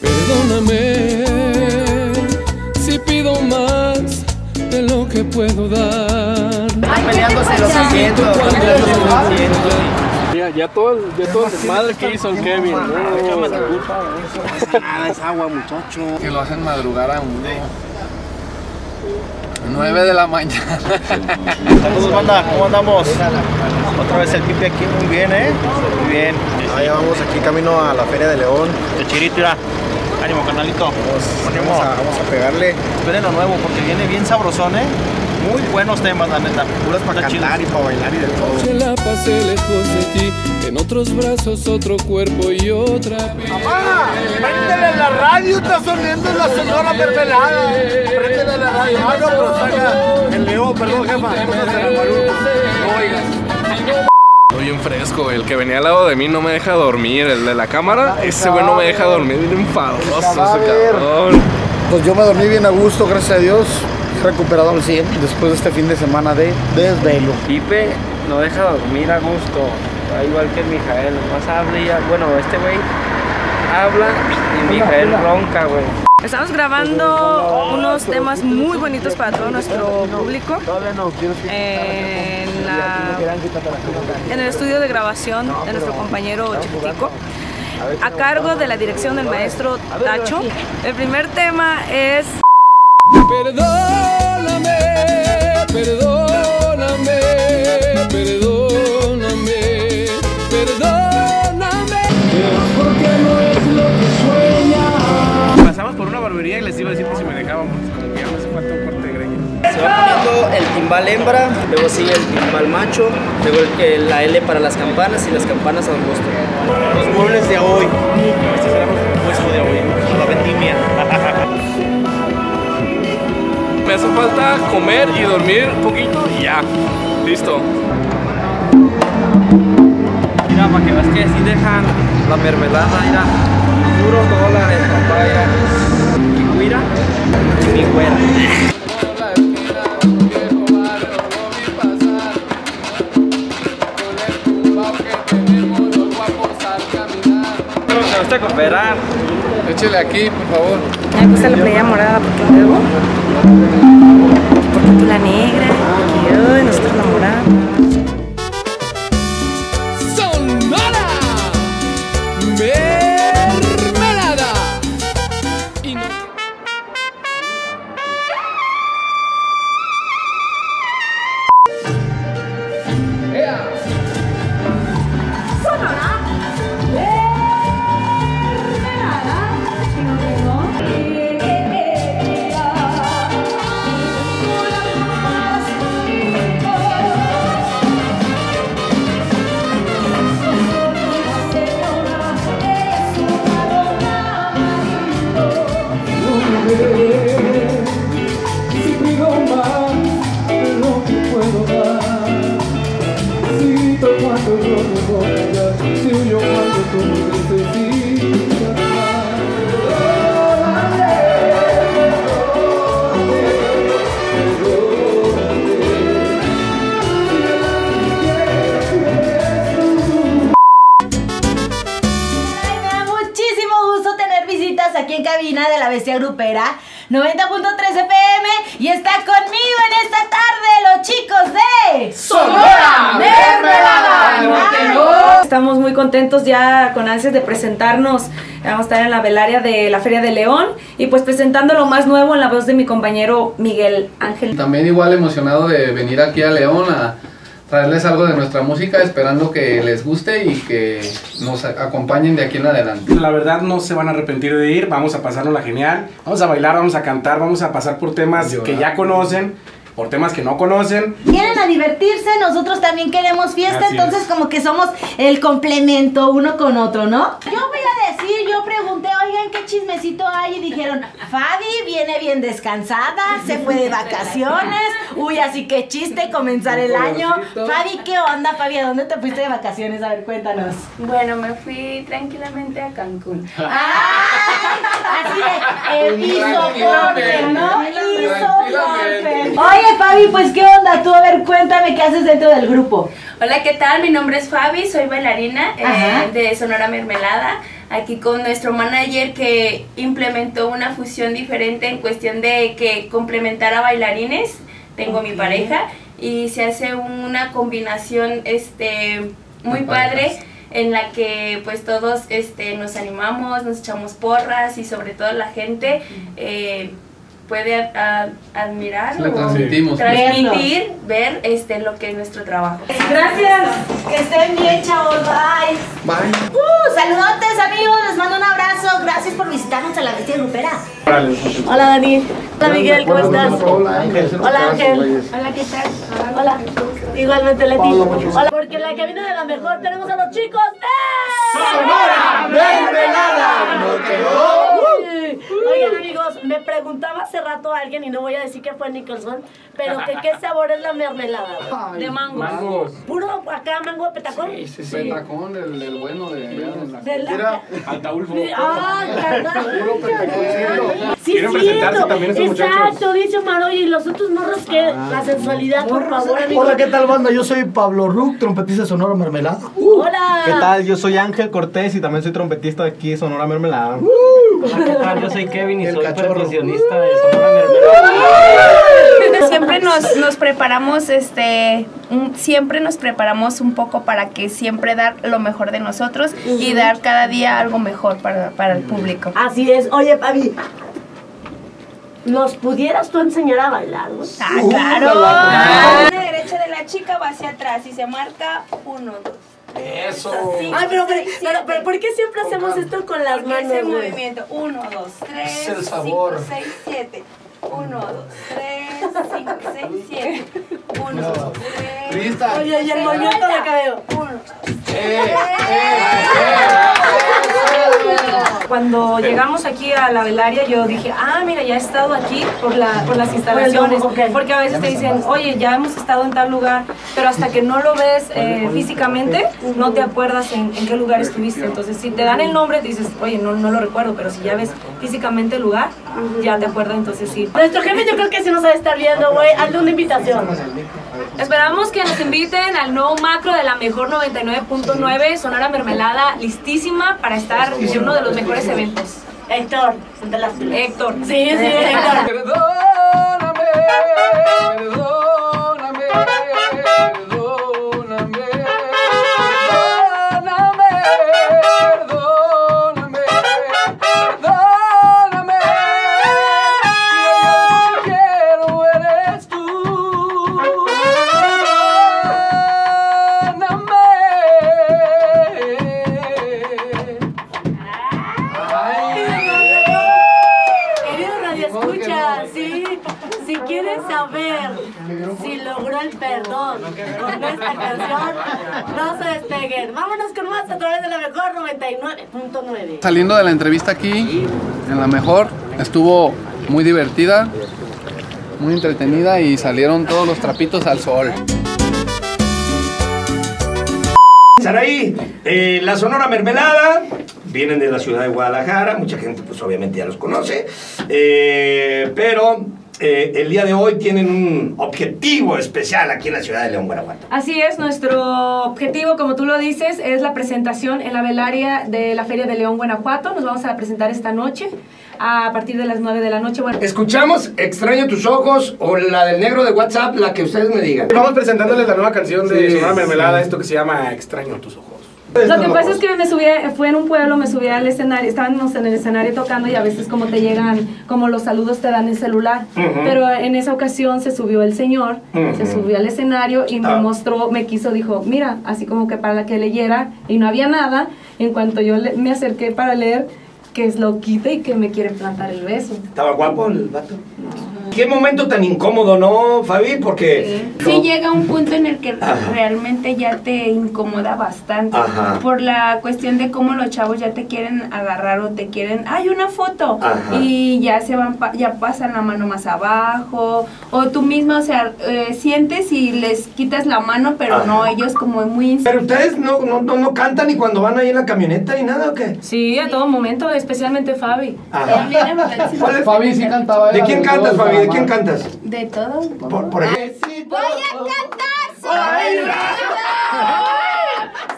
Perdóname si pido más de lo que puedo dar. Están peleándose los asientos. peleándose los asientos. Ya, ya todo, el- ya todo el desmadre que hizo el Kevin. No, Nada, es agua, muchacho. Que lo hacen madrugar a uno. 9 de la mañana. Saludos, banda, ¿cómo andamos? Otra vez el pipe aquí, muy bien, ¿eh? Muy bien. Allá vamos aquí camino a la Feria de León. De chirito, mira. Ánimo, canalito. Vamos, vamos a, vamos a pegarle. Esperen lo nuevo porque viene bien sabrosón, ¿eh? Muy buenos temas, la neta. Puras para chido. cantar y para bailar y de todo. Se la pasé lejos de ti, en otros brazos otro cuerpo y otra piel. ¡Préndele la radio! ¡Está sonando la señora mermelada! ¡Préndele la radio! ¡Ah, no, pero saca el León! Perdón, jefa. No oigas. Estoy bien fresco, el que venía al lado de mí no me deja dormir, el de la cámara, ese güey no me deja dormir, bien enfadoso ese cabrón. Pues yo me dormí bien a gusto, gracias a Dios. Recuperado al 100 después de este fin de semana de desvelo. Pipe no deja dormir a gusto, igual que el Mijael, nomás habla y ya, bueno, este güey habla y Mijael ronca, güey. Estamos grabando unos temas muy bonitos para todo nuestro público en, la- en el estudio de grabación de nuestro compañero Chiquitico a cargo de la dirección del maestro Tacho. El primer tema es Perdóname, perdóname, perdóname, perdóname. Porque no es lo que sueña. Pasamos por una barbería y les iba a decir que si me dejábamos, como que ya me hace falta un corte de greña. Se va poniendo el timbal hembra, luego sigue el timbal macho, luego el que- la L para las campanas y las campanas al gusto. Los muebles de hoy. Este será nuestro puesto de hoy. La vendimia. Me hace falta comer y dormir un poquito y ya, listo. Mira, para que veas que sí dejan la mermelada, mira, puro dólares, papaya, y cuira, y mi güera. Pero te gusta cooperar. Échele aquí, por favor. Me gusta la playa morada porque luego tú la negra y ay, nosotros la FM y está conmigo en esta tarde los chicos de Sonora Mermelada. Estamos muy contentos ya con ansias de presentarnos. Vamos a estar en la velaria de la Feria de León y pues presentando lo más nuevo en la voz de mi compañero Miguel Ángel. También igual emocionado de venir aquí a León a traerles algo de nuestra música, esperando que les guste y que nos acompañen de aquí en adelante. La verdad no se van a arrepentir de ir, vamos a pasárnosla genial, vamos a bailar, vamos a cantar, vamos a pasar por temas Llorar. que ya conocen, por temas que no conocen. Quieren a divertirse, nosotros también queremos fiesta, Así entonces es. como que somos el complemento uno con otro, ¿no? Yo voy a decir, yo pregunté, oigan, ¿qué chismecito hay? Y dijeron, Fabi viene bien descansada, se fue de vacaciones, uy, así que chiste comenzar el año. Fabi, ¿qué onda, Fabi? ¿A dónde te fuiste de vacaciones? A ver, cuéntanos. Bueno, me fui tranquilamente a Cancún. ¡Ay! Así de, eh, hizo golpe, ¿no? Hizo golpe. Oye, Fabi, pues, ¿qué onda? Tú, a ver, cuéntame qué haces dentro del grupo. Hola, ¿qué tal? Mi nombre es Fabi, soy bailarina eh, de Sonora Mermelada. Aquí con nuestro manager que implementó una fusión diferente en cuestión de que complementara bailarines. Tengo mi pareja y se hace una combinación este muy padre parejas. en la que pues todos este nos animamos, nos echamos porras y sobre todo la gente eh, puede a- a- admirar Le o transmitimos. transmitir, ver este lo que es nuestro trabajo. Gracias. Que estén bien, chavos. Bye. Bye. Uh, saludotes, amigos. Les mando un abrazo. Gracias por visitarnos en la bestia grupera. Hola Dani. Hola Miguel, ¿cómo estás? Hola Ángel. Hola Ángel. Hola, ¿qué tal? Hola. Igualmente Leti. Hola. Porque en la cabina de la mejor tenemos a los chicos de Sonora Mermelada, no quedó. Oigan amigos, me preguntaba hace rato alguien y no voy a decir que fue Nicholson, pero que qué sabor es la mermelada. De mango. Mangos. Puro acá mango de petacón. Sí, sí, sí. Petacón, el, el bueno de de la- De la- Mira, Altaulfo. ah, puro petaconcito. Sí, ¿Quieren presentarse también muchachos? Exacto, dice Omar, oye, y los otros morros que la sensualidad, por favor, amigo. Hola, ¿qué tal, banda? Yo soy Pablo Ruc, trompetista de Sonora Mermelada. Hola. ¿Qué tal? Yo soy Ángel Cortés y también soy trompetista de aquí de Sonora Mermelada. Hola, ¿qué tal? Yo soy Kevin y El soy cachorro. percusionista de Sonora Mermelada. Siempre nos, nos preparamos, este, un- siempre nos preparamos un poco para que siempre dar lo mejor de nosotros y dar cada día algo mejor para, para el público. Así es. Oye, Pavi, ¿nos pudieras tú enseñar a bailar? güey? Ah, claro. La derecha de la chica va hacia atrás y se marca uno, dos. Eso. Ay, pero, pero, pero, pero ¿por qué siempre hacemos esto con las Porque manos? ese güey? movimiento, uno, dos, tres, Es el cinco, sabor. seis, siete. Uno, dos, tres, cinco, seis, siete. Uno, dos, tres. Lista. Oye, y el movimiento de cabello. Uno. Eh, Cuando llegamos aquí a la velaria, yo dije, ah, mira, ya he estado aquí por, la, por las instalaciones. ok. Porque a veces te dicen, oye, ya hemos estado en tal lugar, pero hasta que no lo ves eh, físicamente, no te acuerdas en, en qué lugar estuviste. Entonces, si te dan el nombre, dices, oye, no, no lo recuerdo, pero si ya ves físicamente el lugar, ya te acuerdas, entonces sí. Nuestro jefe yo creo que sí nos ha de estar viendo, güey. Hazle una invitación. Esperamos que nos inviten al nuevo macro de la mejor 99.9, Sonora Mermelada, listísima para estar en uno de los mejores eventos. Héctor, las Héctor. Sí, sí, Héctor. Perdóname, perdóname, entrevista aquí, en la mejor, estuvo muy divertida, muy entretenida y salieron todos los trapitos al sol. Saraí, eh, la Sonora Mermelada, vienen de la ciudad de Guadalajara, mucha gente pues obviamente ya los conoce, eh, pero eh, el día de hoy tienen un objetivo especial aquí en la ciudad de León, Guanajuato. Así es, nuestro objetivo, como tú lo dices, es la presentación en la velaria de la Feria de León, Guanajuato. Nos vamos a presentar esta noche a partir de las 9 de la noche. Bueno, Escuchamos Extraño tus ojos o la del negro de WhatsApp, la que ustedes me digan. Vamos presentándoles la nueva canción de Sí, Sonora sí. Mermelada, esto que se llama Extraño tus ojos. Lo que pasa es que me subí, fue en un pueblo, me subí al escenario, estábamos en el escenario tocando y a veces como te llegan, como los saludos te dan el celular. Pero en esa ocasión se subió el señor, se subió al escenario y me Ah. mostró, me quiso, dijo, mira, así como que para que leyera y no había nada. En cuanto yo le- me acerqué para leer, que es loquita y que me quiere plantar el beso. ¿Estaba guapo el vato? Qué momento tan incómodo, ¿no, Fabi? Porque... Sí llega un punto en el que Ajá. realmente ya te incomoda bastante Ajá. por la cuestión de cómo los chavos ya te quieren agarrar o te quieren, hay una foto Ajá. y ya se van, pa- ya pasan la mano más abajo o tú mismo, o sea, eh, sientes y les quitas la mano, pero Ajá. no, ellos como muy in- Pero ustedes no, no, no, no cantan ni cuando van ahí en la camioneta ni nada, ¿o qué? Sí, a todo momento, especialmente Fabi. Ajá. ¿Cuál es? Fabi sí cantaba. ¿De quién cantas, Fabi? ¿De quién cantas? de todo. Por, por ejemplo. Voy a cantar Ay,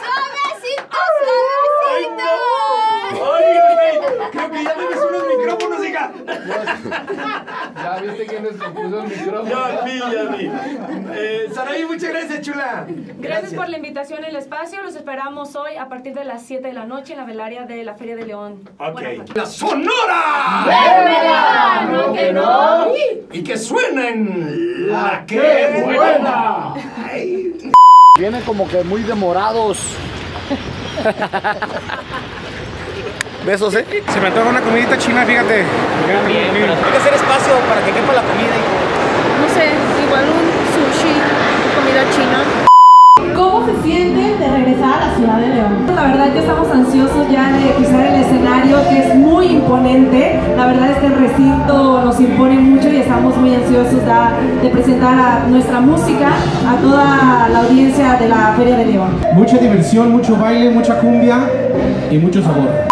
suavecito, suavecito. Creo que ya debes unos Ya viste quién les compuso el micrófono. Ya vi, ya vi. Eh, Saraí, muchas gracias, chula. Gracias por la invitación al espacio. Los esperamos hoy a partir de las 7 de la noche en la velaria de la Feria de León. Ok. Buenas noches. La Sonora. ¡Verla! ¿No que no? Y que suenen la que buena. Vienen como que muy demorados. Besos, ¿eh? Se me antoja una comidita china, fíjate. Hay que hacer espacio para que quepa la comida. No sé, igual un sushi, comida china. ¿Cómo se siente de regresar a la ciudad de León? La verdad que estamos ansiosos ya de pisar el escenario que es muy imponente. La verdad este recinto nos impone mucho y estamos muy ansiosos ya de presentar a nuestra música a toda la audiencia de la Feria de León. Mucha diversión, mucho baile, mucha cumbia y mucho sabor.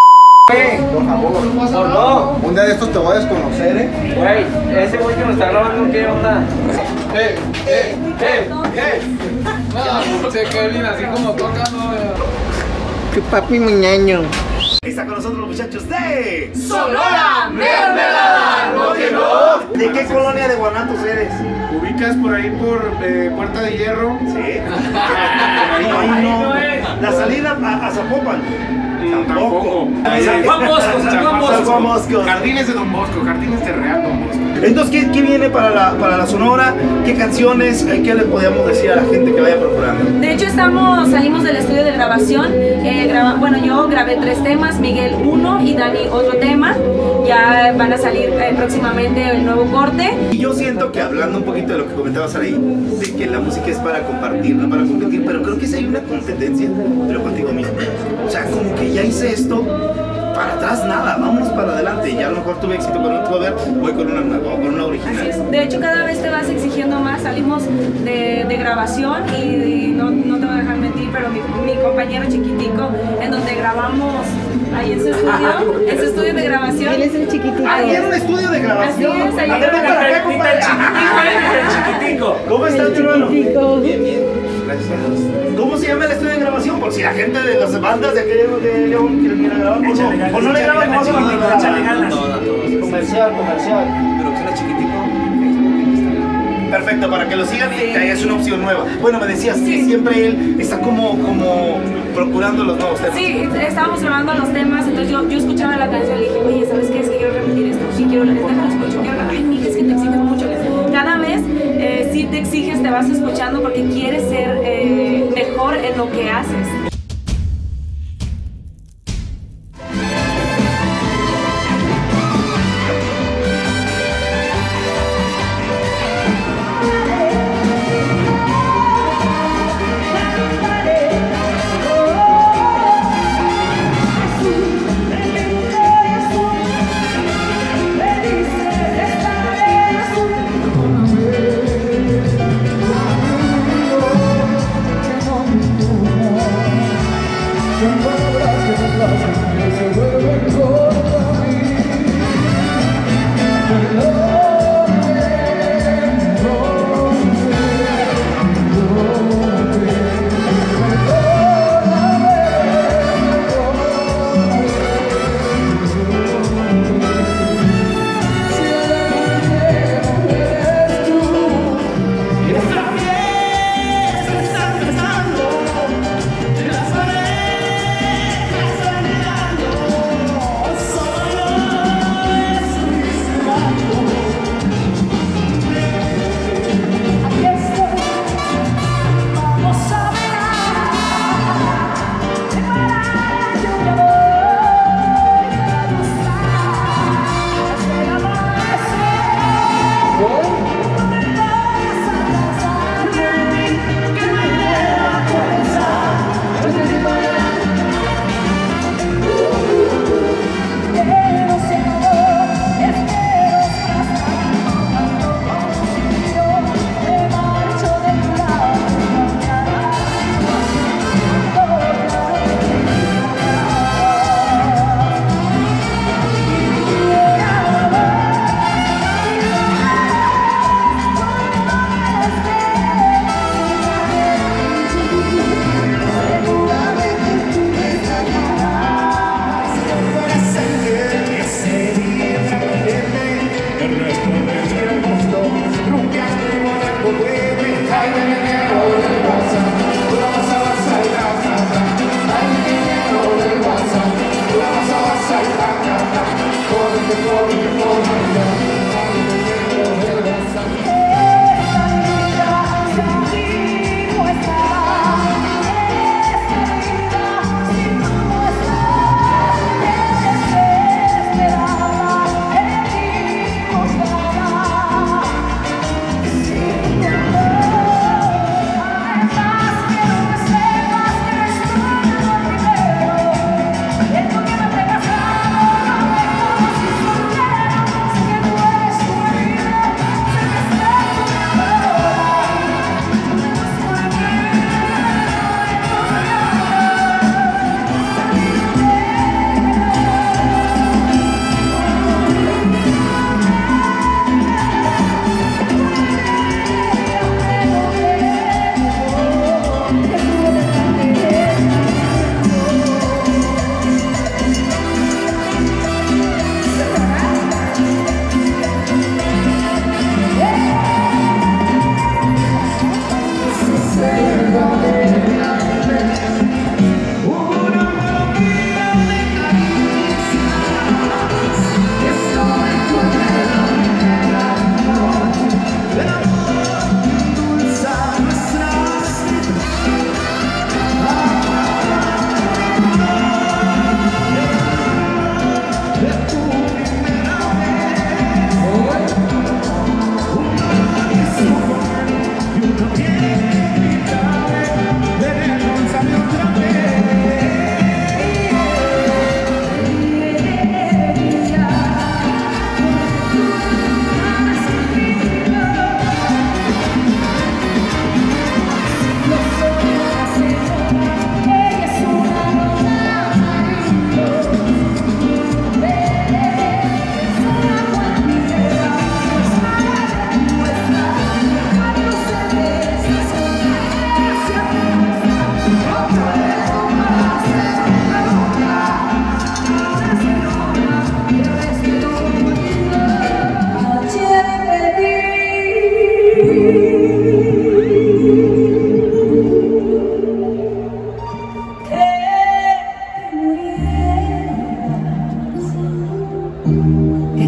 Por favor, no. Un día de estos te voy a desconocer, ¿eh? Güey, ese güey que nos está grabando, ¿qué onda? ¡Eh, eh, eh, eh! No, che, Kevin, así como toca, no. Que papi muñeño. Está con nosotros los muchachos de Sonora Mermelada, ¿no que no? ¿De qué colonia de Guanatos eres? ¿Ubicas por ahí por eh, Puerta de Hierro? Sí. Ahí no. A, a Zapopan. Tampoco. San Juan Bosco, San Juan Bosco. San Juan Bosco. Jardines de Don Bosco, Jardines de Real Don Bosco. Entonces, ¿qué, qué viene para la, para la Sonora? ¿Qué canciones? Eh, ¿Qué le podíamos decir a la gente que vaya procurando? De hecho estamos, salimos del estudio de grabación, eh, graba- bueno yo grabé tres temas, Miguel uno y Dani otro tema, ya van a salir eh, próximamente el nuevo corte. Y yo siento que hablando un poquito de lo que comentabas ahí, de que la música es para compartir, no para competir, pero creo que sí hay una competencia, pero contigo mismo. O sea, como que ya hice esto, para atrás nada, vámonos para adelante. Y a lo mejor tuve éxito con un cover, voy con una, nueva, con una original. Así es. De hecho, cada vez te vas exigiendo más. Salimos de, de grabación y, no, no te voy a dejar mentir, pero mi, mi compañero chiquitico, en donde grabamos ahí en su estudio, en su estudio de grabación. Él es el chiquitico. Ah, ¿tiene un estudio de grabación? Así es, ahí ver, ven para acá, compadre. ¿Cómo estás, hermano? Bien, bien. Gracias a Dios. ¿Cómo se llama el estudio de grabación? Por si la gente de las bandas de aquí de León quieren ir a grabar. ¿O no, ¿O no le graban como Comercial, comercial. Pero que era chiquitico. Perfecto, para que lo sigan y que es una opción nueva. Bueno, me decías que siempre él está como, como procurando los nuevos temas. Sí, estábamos grabando los temas, entonces yo, yo escuchaba la canción y dije, oye, ¿sabes qué? Es que quiero repetir esto, sí quiero, déjalo escucho, quiero, ay, mija, es que te exiges mucho. Eh, sí te exiges, te vas escuchando porque quieres ser eh, mejor en lo que haces.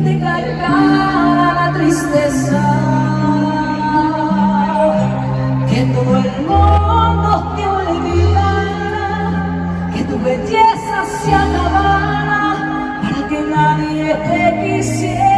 Te cargara la tristeza, que todo el mundo te olvidara, que tu belleza se acabara para que nadie te quisiera.